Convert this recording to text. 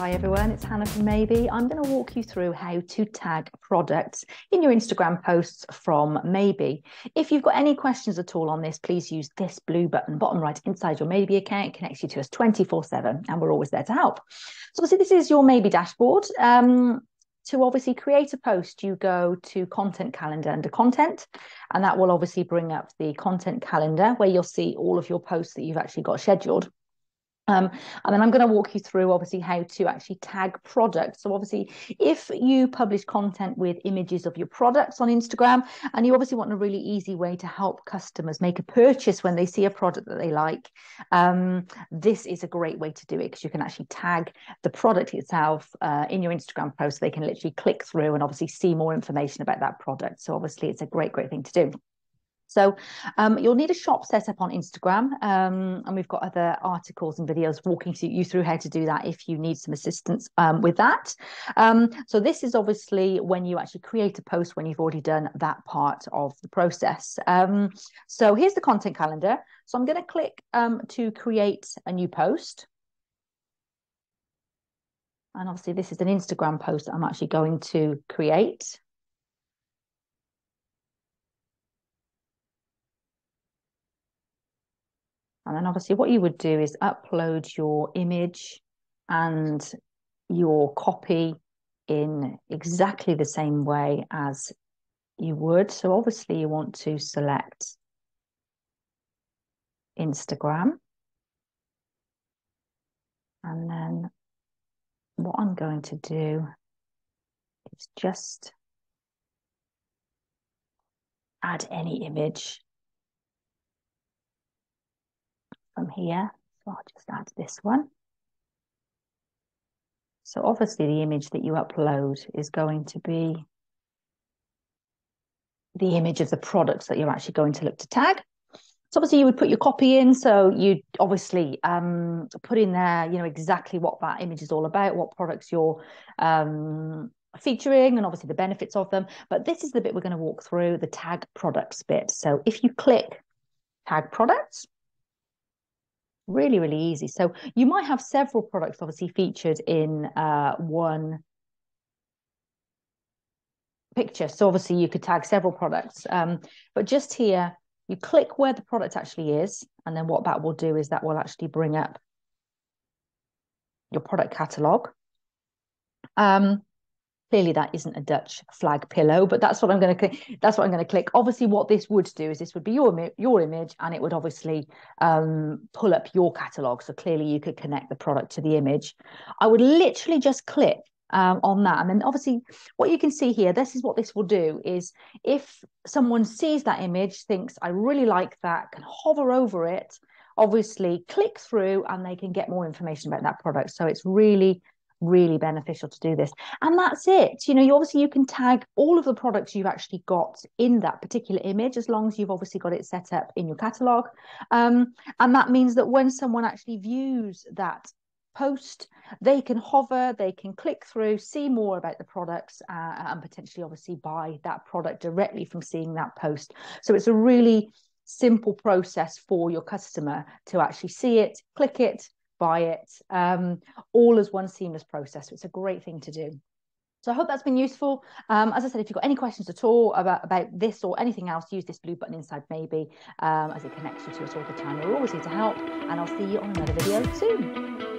Hi everyone, it's Hannah from Maybe. I'm going to walk you through how to tag products in your Instagram posts from Maybe. If you've got any questions at all on this, please use this blue button bottom right inside your Maybe account. It connects you to us 24 7 and we're always there to help. So obviously this is your Maybe dashboard. Um, to obviously create a post, you go to content calendar under content, and that will obviously bring up the content calendar where you'll see all of your posts that you've actually got scheduled. Um, and then I'm going to walk you through obviously how to actually tag products. So obviously, if you publish content with images of your products on Instagram, and you obviously want a really easy way to help customers make a purchase when they see a product that they like, um, this is a great way to do it because you can actually tag the product itself uh, in your Instagram post. So they can literally click through and obviously see more information about that product. So obviously, it's a great, great thing to do. So um, you'll need a shop set up on Instagram, um, and we've got other articles and videos walking you through how to do that if you need some assistance um, with that. Um, so this is obviously when you actually create a post when you've already done that part of the process. Um, so here's the content calendar. So I'm going to click um, to create a new post. And obviously this is an Instagram post that I'm actually going to create. And then obviously what you would do is upload your image and your copy in exactly the same way as you would. So obviously you want to select Instagram. And then what I'm going to do is just add any image from here. So I'll just add this one. So obviously the image that you upload is going to be the image of the products that you're actually going to look to tag. So obviously you would put your copy in. So you obviously um, put in there, you know, exactly what that image is all about, what products you're um, featuring and obviously the benefits of them. But this is the bit we're going to walk through, the tag products bit. So if you click tag products, really, really easy. So you might have several products obviously featured in uh, one picture. So obviously you could tag several products, um, but just here, you click where the product actually is. And then what that will do is that will actually bring up your product catalog. Um, Clearly, that isn't a Dutch flag pillow, but that's what I'm going to click. That's what I'm going to click. Obviously, what this would do is this would be your your image, and it would obviously um, pull up your catalog. So clearly, you could connect the product to the image. I would literally just click um, on that. And then obviously what you can see here, this is what this will do is if someone sees that image, thinks, I really like that, can hover over it, obviously click through and they can get more information about that product. So it's really really beneficial to do this. And that's it. You know you obviously you can tag all of the products you've actually got in that particular image as long as you've obviously got it set up in your catalog. Um, and that means that when someone actually views that post they can hover they can click through see more about the products uh, and potentially obviously buy that product directly from seeing that post. So it's a really simple process for your customer to actually see it click it buy it, um, all as one seamless process. It's a great thing to do. So I hope that's been useful. Um, as I said, if you've got any questions at all about, about this or anything else, use this blue button inside maybe um, as it connects you to us all the time. We're always here to help and I'll see you on another video soon.